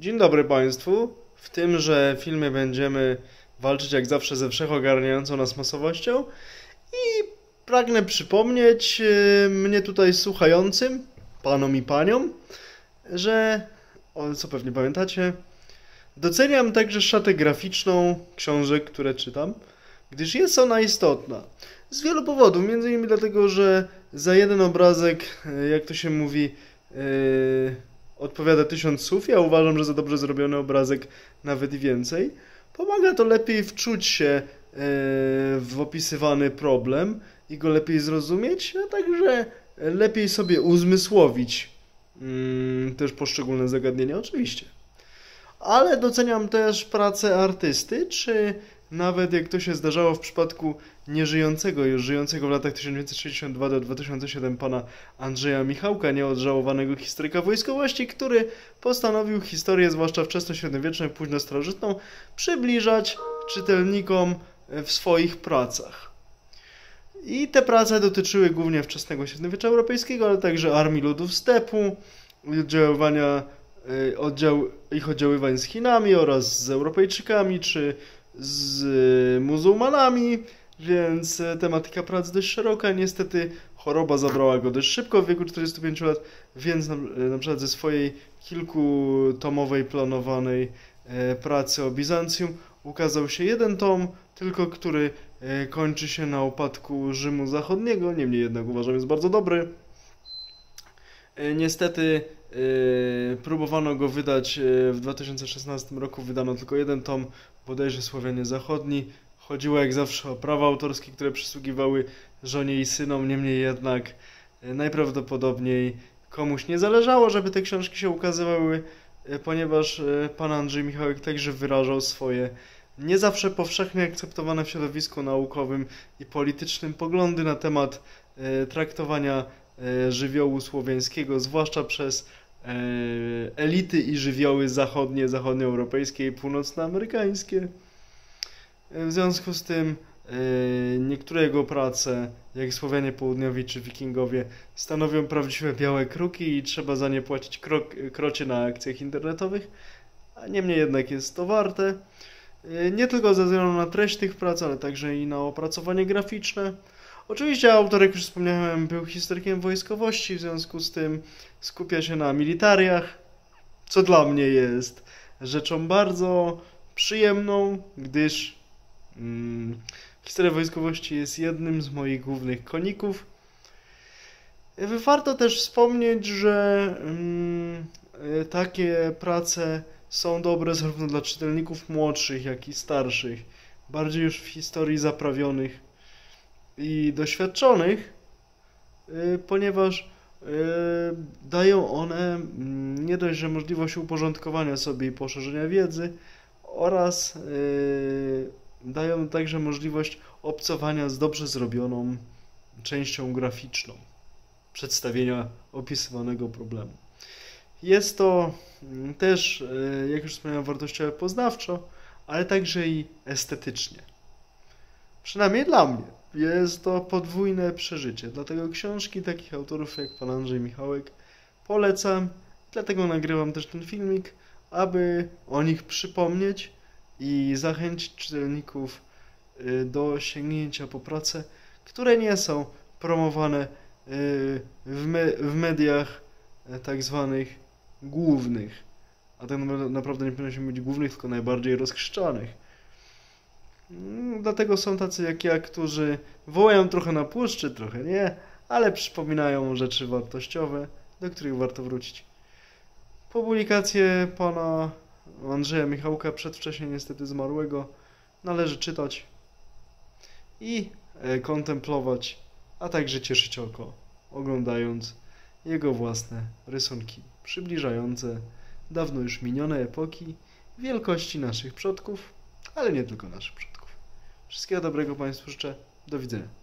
Dzień dobry Państwu. W tymże filmie będziemy walczyć jak zawsze ze wszechogarniającą nas masowością i pragnę przypomnieć yy, mnie tutaj słuchającym, panom i paniom, że, o, co pewnie pamiętacie, doceniam także szatę graficzną książek, które czytam, gdyż jest ona istotna. Z wielu powodów, między innymi dlatego, że za jeden obrazek, yy, jak to się mówi, yy, odpowiada tysiąc słów. Ja uważam, że za dobrze zrobiony obrazek nawet więcej. Pomaga to lepiej wczuć się e, w opisywany problem i go lepiej zrozumieć, a także lepiej sobie uzmysłowić mm, też poszczególne zagadnienia, oczywiście. Ale doceniam też pracę artysty, czy nawet jak to się zdarzało w przypadku nieżyjącego, już żyjącego w latach 1962 do 2007 pana Andrzeja Michałka, nieodżałowanego historyka wojskowości, który postanowił historię, zwłaszcza wczesnośredniowieczną i późno-starożytną, przybliżać czytelnikom w swoich pracach. I te prace dotyczyły głównie wczesnego średniowiecza europejskiego, ale także armii ludów stepu, oddziaływania, e, oddział, ich oddziaływań z Chinami oraz z Europejczykami, czy z muzułmanami, więc tematyka prac dość szeroka. Niestety choroba zabrała go dość szybko w wieku 45 lat, więc na, na przykład ze swojej kilkutomowej planowanej pracy o Bizancjum ukazał się jeden tom, tylko który kończy się na upadku Rzymu Zachodniego, niemniej jednak uważam jest bardzo dobry. Niestety próbowano go wydać w 2016 roku, wydano tylko jeden tom, bodajże Słowianie Zachodni. Chodziło jak zawsze o prawa autorskie, które przysługiwały żonie i synom, niemniej jednak e, najprawdopodobniej komuś nie zależało, żeby te książki się ukazywały, ponieważ pan Andrzej Michałek także wyrażał swoje nie zawsze powszechnie akceptowane w środowisku naukowym i politycznym poglądy na temat traktowania żywiołu słowiańskiego, zwłaszcza przez elity i żywioły zachodnie, zachodnioeuropejskie i północnoamerykańskie. W związku z tym e, niektóre jego prace, jak Słowianie Południowi czy Wikingowie, stanowią prawdziwe białe kruki i trzeba za nie płacić krok, krocie na akcjach internetowych, a niemniej jednak jest to warte. E, nie tylko ze względu na treść tych prac, ale także i na opracowanie graficzne. Oczywiście autor, jak już wspomniałem, był historykiem wojskowości, w związku z tym skupia się na militariach, co dla mnie jest rzeczą bardzo przyjemną, gdyż Hmm. Historia wojskowości jest jednym z moich głównych koników. Warto też wspomnieć, że hmm, takie prace są dobre zarówno dla czytelników młodszych, jak i starszych, bardziej już w historii zaprawionych i doświadczonych, y, ponieważ y, dają one mm, nie dość, że możliwość uporządkowania sobie i poszerzenia wiedzy oraz y, dają także możliwość obcowania z dobrze zrobioną częścią graficzną przedstawienia opisywanego problemu. Jest to mm, też, jak już wspomniałem, wartościowe poznawczo, ale także i estetycznie. Przynajmniej dla mnie. Jest to podwójne przeżycie. Dlatego książki takich autorów jak pan Andrzej Michałek polecam. Dlatego nagrywam też ten filmik, aby o nich przypomnieć i zachęcić czytelników y, do sięgnięcia po prace, które nie są promowane y, w, me w mediach e, tak zwanych głównych. A tak naprawdę nie powinno się być głównych, tylko najbardziej rozchrzczanych. Mm, dlatego są tacy jak ja, którzy wołają trochę na puszczy, trochę nie, ale przypominają rzeczy wartościowe, do których warto wrócić. Publikacje pana Andrzeja Michałka, przedwcześnie niestety zmarłego, należy czytać i e, kontemplować, a także cieszyć oko, oglądając jego własne rysunki przybliżające dawno już minione epoki wielkości naszych przodków, ale nie tylko naszych przodków. Wszystkiego dobrego Państwu życzę. Do widzenia.